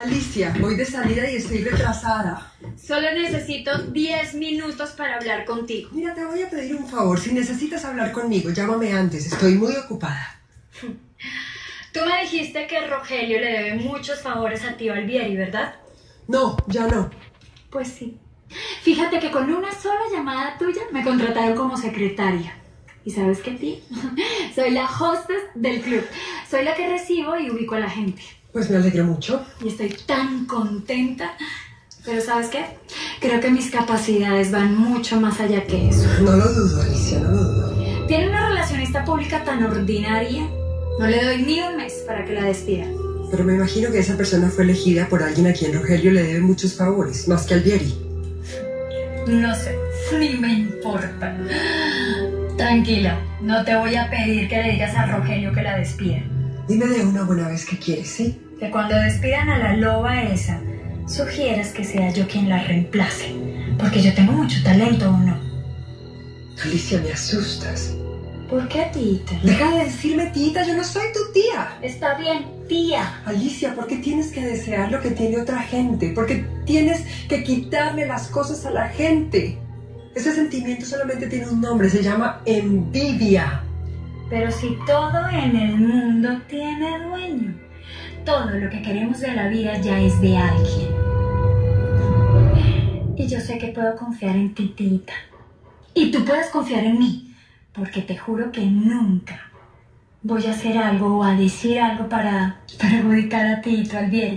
Alicia, voy de salida y estoy retrasada. Solo necesito 10 minutos para hablar contigo. Mira, te voy a pedir un favor. Si necesitas hablar conmigo, llámame antes. Estoy muy ocupada. Tú me dijiste que Rogelio le debe muchos favores a tío Albieri, ¿verdad? No, ya no. Pues sí. Fíjate que con una sola llamada tuya me contrataron como secretaria. ¿Y sabes qué, ti? Soy la hostess del club. Soy la que recibo y ubico a la gente. Pues me alegro mucho. Y estoy tan contenta. Pero ¿sabes qué? Creo que mis capacidades van mucho más allá que eso. No lo dudo, Alicia, no lo dudo. Tiene una relacionista pública tan ordinaria. No le doy ni un mes para que la despida. Pero me imagino que esa persona fue elegida por alguien a quien Rogelio le debe muchos favores, más que Albieri. No sé, ni me importa. Tranquila, no te voy a pedir que le digas a Rogelio que la despida. Dime de una buena vez que quieres, ¿sí? Que cuando despidan a la loba esa, sugieras que sea yo quien la reemplace. Porque yo tengo mucho talento, ¿o no? Alicia, me asustas. ¿Por qué, tita? Deja de decirme tita, yo no soy tu tía. Está bien, tía. Alicia, ¿por qué tienes que desear lo que tiene otra gente? ¿Por qué tienes que quitarle las cosas a la gente? Ese sentimiento solamente tiene un nombre, se llama envidia. Pero si todo en el mundo tiene dueño, todo lo que queremos de la vida ya es de alguien. Y yo sé que puedo confiar en ti, tita. Y tú puedes confiar en mí, porque te juro que nunca voy a hacer algo o a decir algo para perjudicar a ti y tu Albieri.